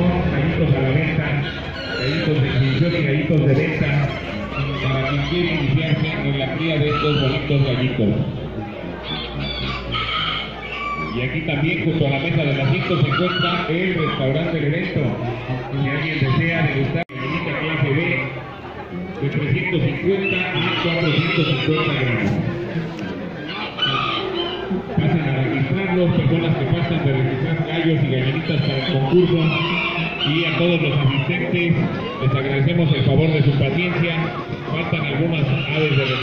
gallitos a la venta, gallitos de exhibición y gallitos de venta, para quien quiera iniciarse en la cría de estos bonitos gallitos. Y aquí también junto a la mesa de las 5 se encuentra el restaurante del evento. Si alguien desea degustar gallita clase B de 350 a 450 gramos. Pasen a la personas que pasan de registrar gallos y gallinitas para el concurso. Y a todos los asistentes les agradecemos el favor de su paciencia. Faltan algunas aves de.